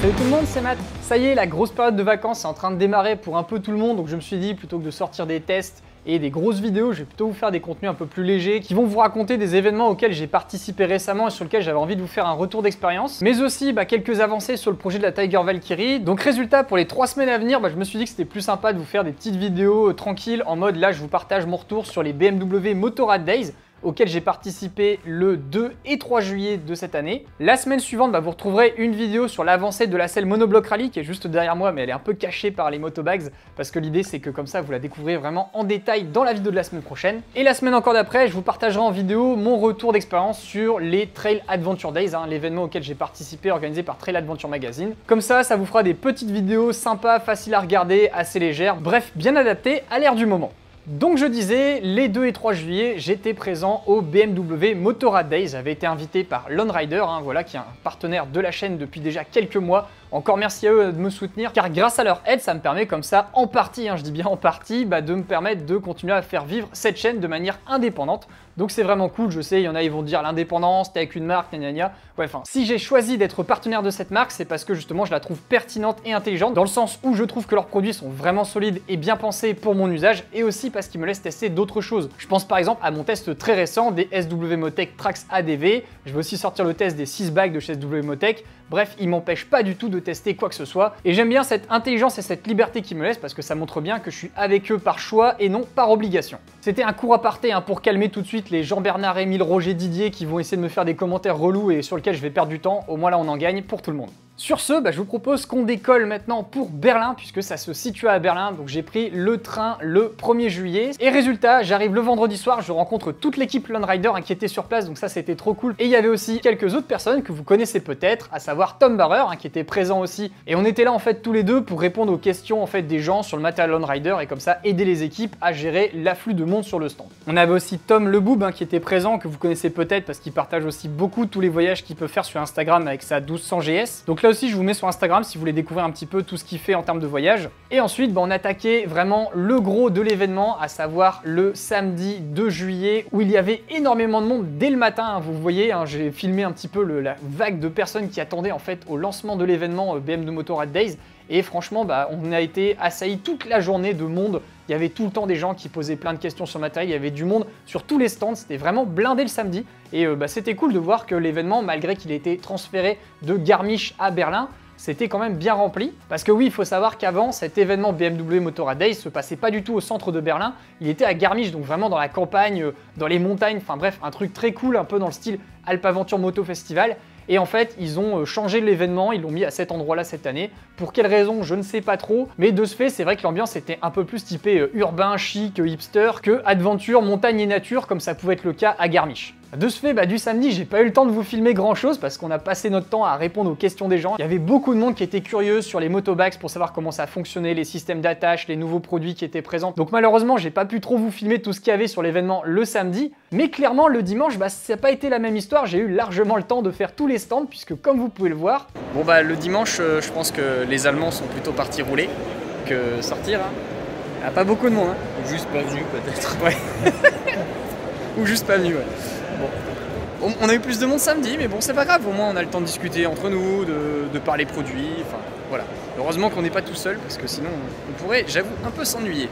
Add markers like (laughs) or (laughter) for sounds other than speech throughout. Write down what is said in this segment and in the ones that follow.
salut tout le monde, c'est Matt. Ça y est, la grosse période de vacances est en train de démarrer pour un peu tout le monde, donc je me suis dit, plutôt que de sortir des tests et des grosses vidéos, je vais plutôt vous faire des contenus un peu plus légers qui vont vous raconter des événements auxquels j'ai participé récemment et sur lesquels j'avais envie de vous faire un retour d'expérience, mais aussi bah, quelques avancées sur le projet de la Tiger Valkyrie. Donc résultat, pour les trois semaines à venir, bah, je me suis dit que c'était plus sympa de vous faire des petites vidéos euh, tranquilles en mode là je vous partage mon retour sur les BMW Motorrad Days auquel j'ai participé le 2 et 3 juillet de cette année. La semaine suivante, bah, vous retrouverez une vidéo sur l'avancée de la selle Monoblock Rally qui est juste derrière moi, mais elle est un peu cachée par les motobags parce que l'idée c'est que comme ça vous la découvrez vraiment en détail dans la vidéo de la semaine prochaine. Et la semaine encore d'après, je vous partagerai en vidéo mon retour d'expérience sur les Trail Adventure Days, hein, l'événement auquel j'ai participé organisé par Trail Adventure Magazine. Comme ça, ça vous fera des petites vidéos sympas, faciles à regarder, assez légères, bref, bien adaptées à l'ère du moment. Donc je disais, les 2 et 3 juillet, j'étais présent au BMW Motorrad Days. J'avais été invité par Lone Rider, hein, voilà, qui est un partenaire de la chaîne depuis déjà quelques mois. Encore merci à eux de me soutenir, car grâce à leur aide, ça me permet comme ça, en partie, hein, je dis bien en partie, bah, de me permettre de continuer à faire vivre cette chaîne de manière indépendante. Donc c'est vraiment cool, je sais, il y en a, ils vont dire l'indépendance, t'es avec une marque, gna gna Ouais, enfin, si j'ai choisi d'être partenaire de cette marque, c'est parce que justement je la trouve pertinente et intelligente, dans le sens où je trouve que leurs produits sont vraiment solides et bien pensés pour mon usage, et aussi parce qu'ils me laissent tester d'autres choses. Je pense par exemple à mon test très récent des SW Motech Trax ADV, je vais aussi sortir le test des 6 bags de chez SW Motech, Bref, ils m'empêchent pas du tout de tester quoi que ce soit. Et j'aime bien cette intelligence et cette liberté qu'ils me laissent parce que ça montre bien que je suis avec eux par choix et non par obligation. C'était un court aparté hein, pour calmer tout de suite les Jean-Bernard, Émile, Roger, Didier qui vont essayer de me faire des commentaires relous et sur lesquels je vais perdre du temps. Au moins là, on en gagne pour tout le monde. Sur ce, bah, je vous propose qu'on décolle maintenant pour Berlin, puisque ça se situe à Berlin, donc j'ai pris le train le 1er juillet. Et résultat, j'arrive le vendredi soir, je rencontre toute l'équipe Lone Rider qui était sur place, donc ça c'était trop cool. Et il y avait aussi quelques autres personnes que vous connaissez peut-être, à savoir Tom Barrer, hein, qui était présent aussi. Et on était là en fait tous les deux pour répondre aux questions en fait des gens sur le matériel Lone Rider et comme ça aider les équipes à gérer l'afflux de monde sur le stand. On avait aussi Tom Leboob hein, qui était présent, que vous connaissez peut-être parce qu'il partage aussi beaucoup tous les voyages qu'il peut faire sur Instagram avec sa 1200 GS. Donc aussi, je vous mets sur Instagram si vous voulez découvrir un petit peu tout ce qu'il fait en termes de voyage. Et ensuite, bah, on attaquait vraiment le gros de l'événement, à savoir le samedi 2 juillet, où il y avait énormément de monde dès le matin. Hein, vous voyez, hein, j'ai filmé un petit peu la vague de personnes qui attendaient en fait au lancement de l'événement euh, BMW Motorrad Days. Et franchement, bah, on a été assailli toute la journée de monde. Il y avait tout le temps des gens qui posaient plein de questions sur le matériel. Il y avait du monde sur tous les stands. C'était vraiment blindé le samedi. Et euh, bah, c'était cool de voir que l'événement, malgré qu'il ait été transféré de Garmisch à Berlin, c'était quand même bien rempli. Parce que oui, il faut savoir qu'avant, cet événement BMW Motorrad Days se passait pas du tout au centre de Berlin, il était à Garmisch, donc vraiment dans la campagne, euh, dans les montagnes, enfin bref, un truc très cool, un peu dans le style Alpe Aventure Moto Festival. Et en fait, ils ont euh, changé l'événement, ils l'ont mis à cet endroit-là cette année. Pour quelle raison, je ne sais pas trop. Mais de ce fait, c'est vrai que l'ambiance était un peu plus typée euh, urbain, chic, hipster que aventure, montagne et nature, comme ça pouvait être le cas à Garmisch. De ce fait, bah, du samedi, j'ai pas eu le temps de vous filmer grand chose parce qu'on a passé notre temps à répondre aux questions des gens. Il y avait beaucoup de monde qui était curieux sur les motobags pour savoir comment ça fonctionnait, les systèmes d'attache, les nouveaux produits qui étaient présents. Donc malheureusement, j'ai pas pu trop vous filmer tout ce qu'il y avait sur l'événement le samedi. Mais clairement, le dimanche, bah, ça n'a pas été la même histoire. J'ai eu largement le temps de faire tous les stands puisque comme vous pouvez le voir... Bon bah le dimanche, euh, je pense que les Allemands sont plutôt partis rouler que sortir. Hein. Il n'y a pas beaucoup de monde. Hein. Ou juste pas venu peut-être. Ouais. (laughs) Ou juste pas venu, ouais. Bon. On a eu plus de monde samedi, mais bon, c'est pas grave, au moins on a le temps de discuter entre nous, de, parler produits, enfin voilà. Heureusement qu'on n'est pas tout seul, parce que sinon on pourrait, j'avoue, un peu s'ennuyer.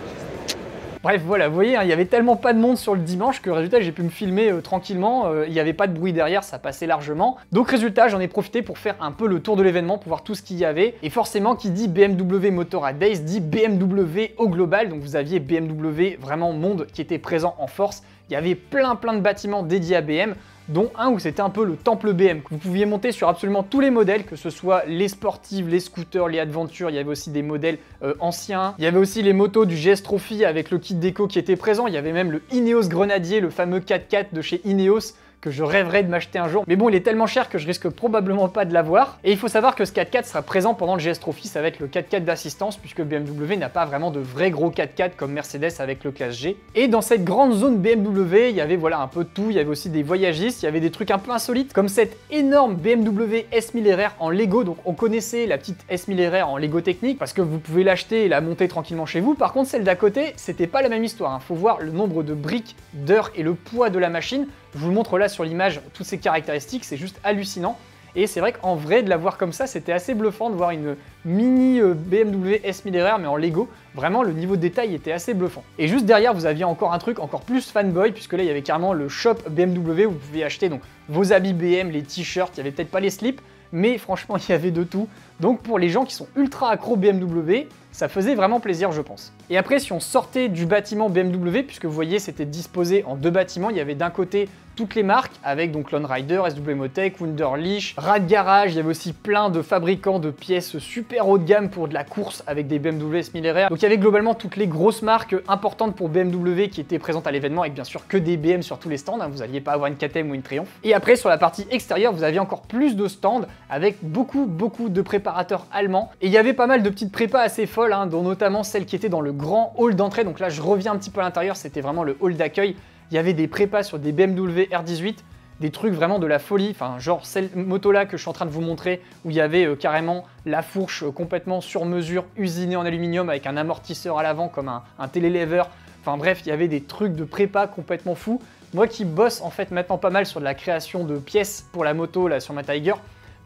Bref, voilà, vous voyez, hein, il y avait tellement pas de monde sur le dimanche que résultat, j'ai pu me filmer euh, tranquillement. Euh, il n'y avait pas de bruit derrière, ça passait largement. Donc résultat, j'en ai profité pour faire un peu le tour de l'événement, pour voir tout ce qu'il y avait. Et forcément, qui dit BMW Motorrad Days dit BMW au global. Donc vous aviez BMW vraiment monde qui était présent en force. Il y avait plein plein de bâtiments dédiés à BM dont un où c'était un peu le temple BM. Vous pouviez monter sur absolument tous les modèles, que ce soit les sportives, les scooters, les adventures, il y avait aussi des modèles euh, anciens. Il y avait aussi les motos du GS Trophy avec le kit déco qui était présent. Il y avait même le Ineos Grenadier, le fameux 4x4 de chez Ineos que je rêverais de m'acheter un jour. Mais bon, il est tellement cher que je risque probablement pas de l'avoir. Et il faut savoir que ce 4x4 sera présent pendant le GS Trophy, ça va être le 4x4 d'assistance, puisque BMW n'a pas vraiment de vrai gros 4x4 comme Mercedes avec le classe G. Et dans cette grande zone BMW, il y avait voilà un peu de tout, il y avait aussi des voyagistes, il y avait des trucs un peu insolites, comme cette énorme BMW S1000RR en Lego, donc on connaissait la petite S1000RR en Lego technique, parce que vous pouvez l'acheter et la monter tranquillement chez vous. Par contre, celle d'à côté, c'était pas la même histoire, il hein. faut voir le nombre de briques, d'heures et le poids de la machine. Je vous montre là sur l'image, toutes ces caractéristiques, c'est juste hallucinant. Et c'est vrai qu'en vrai, de la voir comme ça, c'était assez bluffant de voir une mini euh, BMW S1000RR mais en Lego. Vraiment, le niveau de détail était assez bluffant. Et juste derrière, vous aviez encore un truc encore plus fanboy, puisque là, il y avait carrément le shop BMW où vous pouviez acheter donc vos habits BM, les t-shirts, il y avait peut-être pas les slips, mais franchement, (laughs) il y avait de tout. Donc pour les gens qui sont ultra accro BMW, ça faisait vraiment plaisir, je pense. Et après, si on sortait du bâtiment BMW, puisque vous voyez, c'était disposé en deux bâtiments, il y avait d'un côté toutes les marques, avec donc Lone Rider, SW Motec, Wunderlich, Rad Garage, il y avait aussi plein de fabricants de pièces super haut de gamme pour de la course avec des BMW S1000RR. Donc il y avait globalement toutes les grosses marques importantes pour BMW qui étaient présentes à l'événement, avec bien sûr que des BM sur tous les stands, hein. vous n'alliez pas avoir une KTM ou une Triumph. Et après, sur la partie extérieure, vous aviez encore plus de stands, avec beaucoup, beaucoup de préparateurs allemands. Et il y avait pas mal de petites prépas assez folles, hein, dont notamment celles qui étaient dans le grand hall d'entrée. Donc là, je reviens un petit peu à l'intérieur, c'était vraiment le hall d'accueil. Il y avait des prépas sur des BMW R18, des trucs vraiment de la folie, enfin genre cette moto là que je suis en train de vous montrer où il y avait euh, carrément la fourche euh, complètement sur mesure usinée en aluminium avec un amortisseur à l'avant comme un, un télélever. Enfin bref, il y avait des trucs de prépa complètement fous. Moi qui bosse en fait maintenant pas mal sur de la création de pièces pour la moto là sur ma Tiger,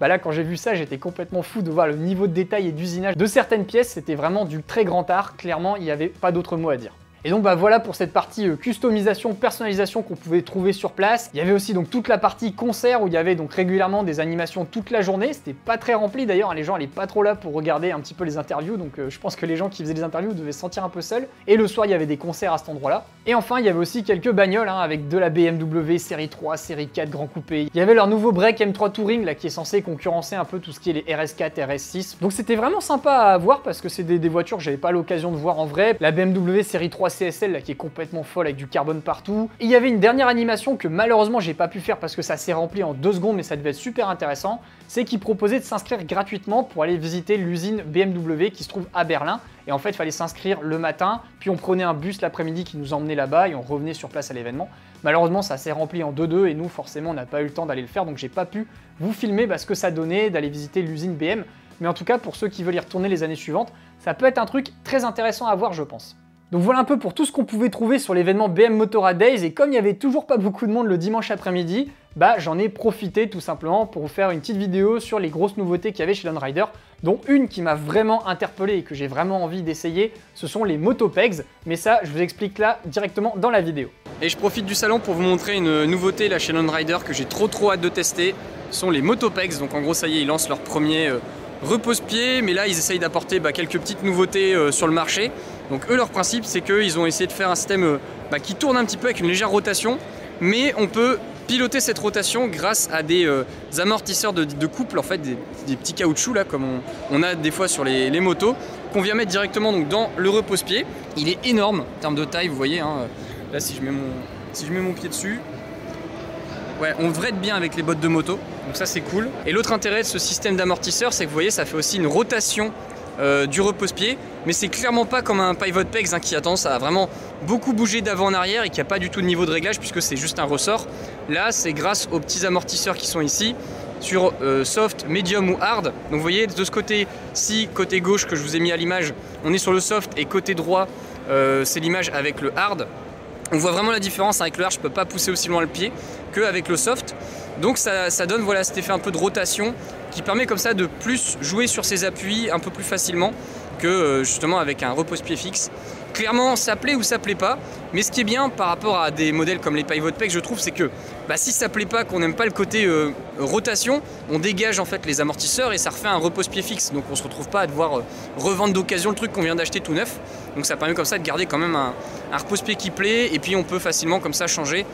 bah là quand j'ai vu ça j'étais complètement fou de voir le niveau de détail et d'usinage de certaines pièces, c'était vraiment du très grand art, clairement il n'y avait pas d'autre mot à dire. Et donc bah voilà pour cette partie euh, customisation, personnalisation qu'on pouvait trouver sur place. Il y avait aussi donc toute la partie concert où il y avait donc régulièrement des animations toute la journée. C'était pas très rempli d'ailleurs, les gens n'allaient pas trop là pour regarder un petit peu les interviews, donc euh, je pense que les gens qui faisaient les interviews devaient se sentir un peu seuls. Et le soir il y avait des concerts à cet endroit-là. Et enfin il y avait aussi quelques bagnoles hein, avec de la BMW série 3, série 4 Grand Coupé. Il y avait leur nouveau break M3 Touring là qui est censé concurrencer un peu tout ce qui est les RS4, RS6. Donc c'était vraiment sympa à voir parce que c'est des, des voitures que j'avais pas l'occasion de voir en vrai. La BMW série 3 CSL qui est complètement folle avec du carbone partout. Il y avait une dernière animation que malheureusement j'ai pas pu faire parce que ça s'est rempli en deux secondes mais ça devait être super intéressant. C'est qu'ils proposaient de s'inscrire gratuitement pour aller visiter l'usine BMW qui se trouve à Berlin. Et en fait, il fallait s'inscrire le matin, puis on prenait un bus l'après-midi qui nous emmenait là-bas et on revenait sur place à l'événement. Malheureusement, ça s'est rempli en 2-2 et nous, forcément, on n'a pas eu le temps d'aller le faire, donc j'ai pas pu vous filmer ce que ça donnait d'aller visiter l'usine BM. Mais en tout cas, pour ceux qui veulent y retourner les années suivantes, ça peut être un truc très intéressant à voir, je pense. Donc voilà un peu pour tout ce qu'on pouvait trouver sur l'événement BM Motorrad Days. Et comme il n'y avait toujours pas beaucoup de monde le dimanche après-midi, bah j'en ai profité tout simplement pour vous faire une petite vidéo sur les grosses nouveautés qu'il y avait chez Lone Rider, dont une qui m'a vraiment interpellé et que j'ai vraiment envie d'essayer, ce sont les Motopegs, mais ça je vous explique là directement dans la vidéo. Et je profite du salon pour vous montrer une nouveauté là chez Lone Rider que j'ai trop trop hâte de tester, ce sont les Motopegs, donc en gros ça y est ils lancent leur premier euh, repose-pied, mais là ils essayent d'apporter bah, quelques petites nouveautés euh, sur le marché. Donc eux leur principe c'est qu'ils ont essayé de faire un système euh, bah, qui tourne un petit peu avec une légère rotation, mais on peut piloter cette rotation grâce à des euh, amortisseurs de, couple, en fait des, petits caoutchoucs là comme on, a des fois sur les, motos, qu'on vient mettre directement donc, dans le repose-pied. Il est énorme en termes de taille, vous voyez, hein. là si je, mets mon, si je mets mon pied dessus, ouais, on être bien avec les bottes de moto, donc ça c'est cool. Et l'autre intérêt de ce système d'amortisseur, c'est que vous voyez, ça fait aussi une rotation euh, du repose-pied, mais c'est clairement pas comme un pivot pegs hein, qui a tendance à vraiment beaucoup bouger d'avant en arrière et qui a pas du tout de niveau de réglage puisque c'est juste un ressort. Là, c'est grâce aux petits amortisseurs qui sont ici sur euh, soft, medium ou hard. Donc vous voyez de ce côté-ci, côté gauche que je vous ai mis à l'image, on est sur le soft et côté droit, euh, c'est l'image avec le hard. On voit vraiment la différence avec le hard, je peux pas pousser aussi loin le pied qu'avec le soft. Donc ça, ça donne voilà, cet effet un peu de rotation qui permet comme ça de plus jouer sur ses appuis un peu plus facilement que euh, justement avec un repose-pied fixe. Clairement, ça plaît ou ça plaît pas, mais ce qui est bien par rapport à des modèles comme les Pivot Peck, je trouve, c'est que bah, si ça plaît pas, qu'on n'aime pas le côté euh, rotation, on dégage en fait les amortisseurs et ça refait un repose-pied fixe. Donc on se retrouve pas à devoir euh, revendre d'occasion le truc qu'on vient d'acheter tout neuf. Donc ça permet comme ça de garder quand même un, un repose-pied qui plaît et puis on peut facilement comme ça changer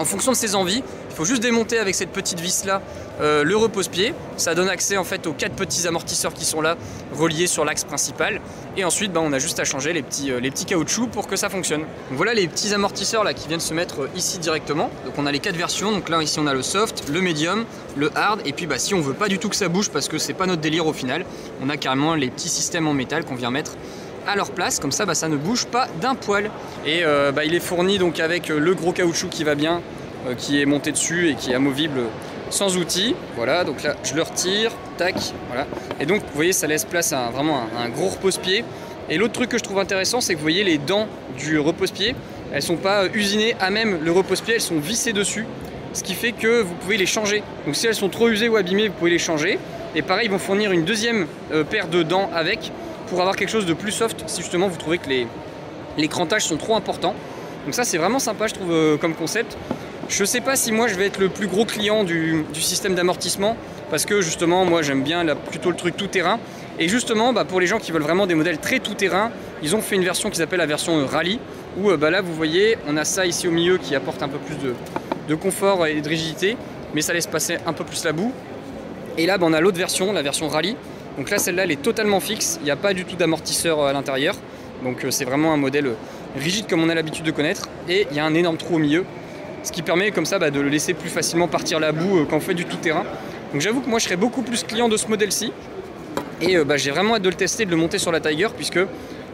en fonction de ses envies. Il faut juste démonter avec cette petite vis là euh, le repose-pied. Ça donne accès en fait aux quatre petits amortisseurs qui sont là reliés sur l'axe principal. Et ensuite bah, on a juste à changer les petits, euh, les petits caoutchoucs pour que ça fonctionne. voilà les petits amortisseurs là qui viennent se mettre euh, ici directement. Donc on a les quatre versions. Donc là ici on a le soft, le medium, le hard. Et puis bah, si on veut pas du tout que ça bouge parce que c'est pas notre délire au final, on a carrément les petits systèmes en métal qu'on vient mettre à leur place, comme ça bah, ça ne bouge pas d'un poil. Et bah, il est fourni donc avec le gros caoutchouc qui va bien, qui est monté dessus et qui est amovible sans outils. Voilà, donc là, je le retire, tac, voilà. Et donc, vous voyez, ça laisse place à vraiment un, gros repose-pied. Et l'autre truc que je trouve intéressant, c'est que vous voyez les dents du repose-pied, elles sont pas usinées à même le repose-pied, elles sont vissées dessus. ce qui fait que vous pouvez les changer. Donc si elles sont trop usées ou abîmées, vous pouvez les changer. Et pareil, ils vont fournir une deuxième euh, paire de dents avec pour avoir quelque chose de plus soft si justement vous trouvez que les, les crantages sont trop importants. Donc ça c'est vraiment sympa je trouve euh, comme concept. Je sais pas si moi je vais être le plus gros client du, système d'amortissement parce que justement moi j'aime bien plutôt le truc tout terrain. Et justement bah, pour les gens qui veulent vraiment des modèles très tout terrain, ils ont fait une version qui s'appelle la version euh, Rally où bah, là vous voyez on a ça ici au milieu qui apporte un peu plus de, confort et de rigidité mais ça laisse passer un peu plus la boue. Et là, bah, on a l'autre version, la version Rally. Donc là, celle-là, elle est totalement fixe. Il n'y a pas du tout d'amortisseur euh, à l'intérieur. Donc euh, c'est vraiment un modèle euh, rigide comme on a l'habitude de connaître. Et il y a un énorme trou au milieu. Ce qui permet comme ça bah, de le laisser plus facilement partir la boue quand on fait du tout-terrain. Donc j'avoue que moi, je serais beaucoup plus client de ce modèle-ci. Et bah, j'ai vraiment hâte de le tester, de le monter sur la Tiger, puisque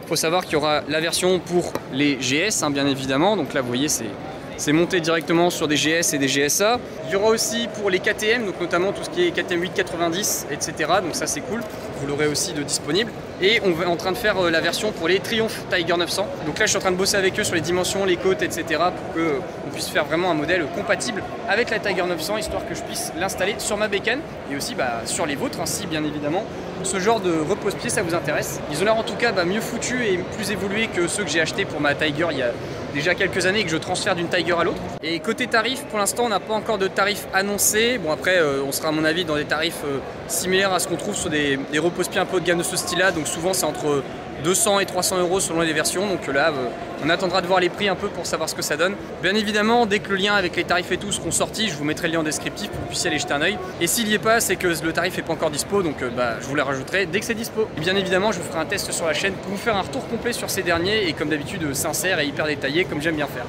faut savoir qu'il y aura la version pour les GS, hein, bien évidemment. Donc là, vous voyez, c'est c'est monté directement sur des GS et des GSA. Il y aura aussi pour les KTM, donc notamment tout ce qui est KTM 890, etc. Donc ça c'est cool, vous l'aurez aussi de disponible. Et on est en train de faire euh, la version pour les Triumph Tiger 900. Donc là je suis en train de bosser avec eux sur les dimensions, les côtes, etc. pour qu'on puisse faire vraiment un modèle compatible avec la Tiger 900, histoire que je puisse l'installer sur ma bécane et aussi bah, sur les vôtres, ainsi bien évidemment ce genre de repose-pied ça vous intéresse. Ils ont l'air en tout cas bah, mieux foutus et plus évolués que ceux que j'ai achetés pour ma Tiger il y a déjà quelques années que je transfère d'une Tiger à l'autre. Et côté tarif, pour l'instant on n'a pas encore de tarif annoncé. Bon après euh, on sera à mon avis dans des tarifs euh, similaires à ce qu'on trouve sur des, des repose-pieds un peu de gamme de ce style-là. Donc souvent c'est entre 200 et 300 euros selon les versions. Donc là, euh, on attendra de voir les prix un peu pour savoir ce que ça donne. Bien évidemment, dès que le lien avec les tarifs et tout seront sortis, je vous mettrai le lien en descriptif pour que vous puissiez aller jeter un oeil. Et s'il n'y est pas, c'est que le tarif n'est pas encore dispo, donc euh, bah, je vous le rajouterai dès que c'est dispo. Et bien évidemment, je vous ferai un test sur la chaîne pour vous faire un retour complet sur ces derniers et comme d'habitude sincère et hyper détaillé comme j'aime bien faire.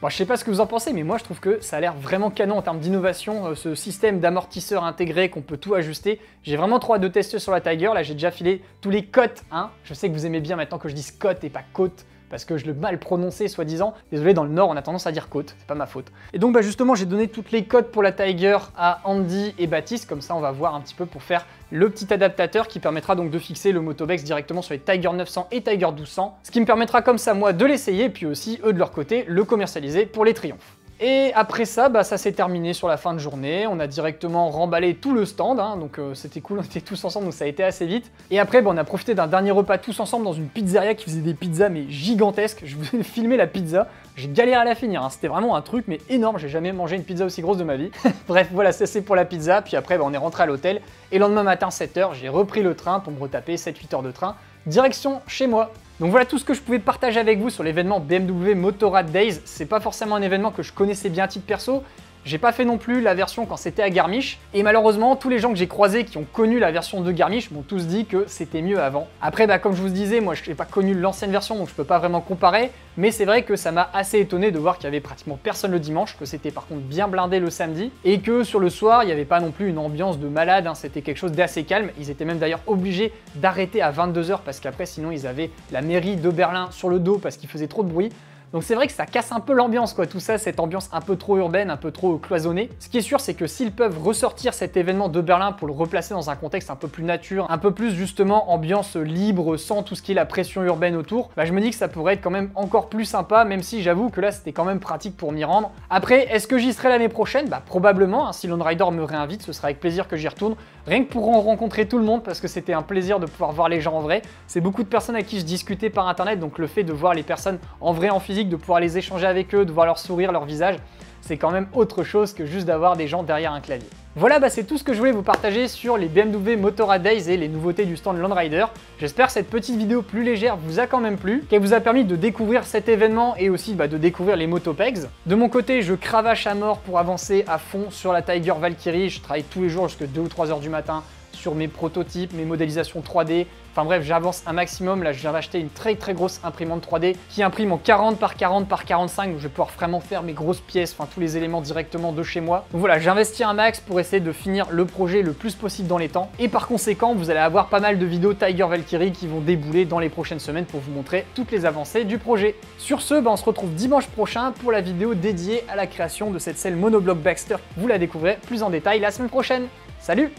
Bon, je sais pas ce que vous en pensez, mais moi je trouve que ça a l'air vraiment canon en termes d'innovation, euh, ce système d'amortisseur intégré qu'on peut tout ajuster. J'ai vraiment trop hâte de tester sur la Tiger, là j'ai déjà filé tous les cotes, hein. Je sais que vous aimez bien maintenant que je dise cote et pas côte, parce que je le mal prononcé soi-disant. Désolé, dans le Nord, on a tendance à dire côte, c'est pas ma faute. Et donc bah justement, j'ai donné toutes les cotes pour la Tiger à Andy et Baptiste, comme ça on va voir un petit peu pour faire le petit adaptateur qui permettra donc de fixer le Motobex directement sur les Tiger 900 et Tiger 1200, ce qui me permettra comme ça moi de l'essayer, puis aussi eux de leur côté le commercialiser pour les triomphes. Et après ça, bah, ça s'est terminé sur la fin de journée. On a directement remballé tout le stand, hein, donc euh, c'était cool, (laughs) on était tous ensemble, donc ça a été assez vite. Et après, bah, on a profité d'un dernier repas tous ensemble dans une pizzeria qui faisait des pizzas mais gigantesques. Je vous ai (laughs) filmé la pizza, j'ai galéré à la finir, hein. c'était vraiment un truc mais énorme, j'ai jamais mangé une pizza aussi grosse de ma vie. (laughs) Bref, voilà, ça c'est pour la pizza, puis après bah, on est rentré à l'hôtel. Et le lendemain matin, 7h, j'ai repris le train pour me retaper 7-8 heures de train, direction chez moi. Donc voilà tout ce que je pouvais partager avec vous sur l'événement BMW Motorrad Days. C'est pas forcément un événement que je connaissais bien à perso, j'ai pas fait non plus la version quand c'était à Garmisch, et malheureusement, tous les gens que j'ai croisés qui ont connu la version de Garmisch m'ont tous dit que c'était mieux avant. Après, bah, comme je vous disais, moi je n'ai pas connu l'ancienne version, donc je peux pas vraiment comparer, mais c'est vrai que ça m'a assez étonné de voir qu'il y avait pratiquement personne le dimanche, que c'était par contre bien blindé le samedi, et que sur le soir, il n'y avait pas non plus une ambiance de malade, hein. c'était quelque chose d'assez calme. Ils étaient même d'ailleurs obligés d'arrêter à 22h parce qu'après, sinon, ils avaient la mairie de Berlin sur le dos parce qu'il faisait trop de bruit. Donc c'est vrai que ça casse un peu l'ambiance, quoi, tout ça, cette ambiance un peu trop urbaine, un peu trop cloisonnée. Ce qui est sûr, c'est que s'ils peuvent ressortir cet événement de Berlin pour le replacer dans un contexte un peu plus nature, un peu plus justement ambiance libre, sans tout ce qui est la pression urbaine autour, bah je me dis que ça pourrait être quand même encore plus sympa, même si j'avoue que là c'était quand même pratique pour m'y rendre. Après, est-ce que j'y serai l'année prochaine? Bah probablement, hein, si Lone Rider me réinvite, ce sera avec plaisir que j'y retourne, rien que pour en rencontrer tout le monde, parce que c'était un plaisir de pouvoir voir les gens en vrai. C'est beaucoup de personnes à qui je discutais par internet, donc le fait de voir les personnes en vrai, en physique, de pouvoir les échanger avec eux, de voir leur sourire, leur visage, c'est quand même autre chose que juste d'avoir des gens derrière un clavier. Voilà, bah c'est tout ce que je voulais vous partager sur les BMW Motorrad Days et les nouveautés du stand Land Rider. J'espère que cette petite vidéo plus légère vous a quand même plu, qu'elle vous a permis de découvrir cet événement et aussi bah, de découvrir les motopegs. De mon côté, je cravache à mort pour avancer à fond sur la Tiger Valkyrie. Je travaille tous les jours jusqu'à 2 ou 3 heures du matin sur mes prototypes, mes modélisations 3D. Enfin bref, j'avance un maximum. Là, je viens d'acheter une très très grosse imprimante 3D qui imprime en 40 par 40 par 45. Donc je vais pouvoir vraiment faire mes grosses pièces, enfin tous les éléments directement de chez moi. Donc voilà, j'investis un max pour essayer de finir le projet le plus possible dans les temps. Et par conséquent, vous allez avoir pas mal de vidéos Tiger Valkyrie qui vont débouler dans les prochaines semaines pour vous montrer toutes les avancées du projet. Sur ce, bah, on se retrouve dimanche prochain pour la vidéo dédiée à la création de cette selle monobloc Baxter. Vous la découvrez plus en détail la semaine prochaine. Salut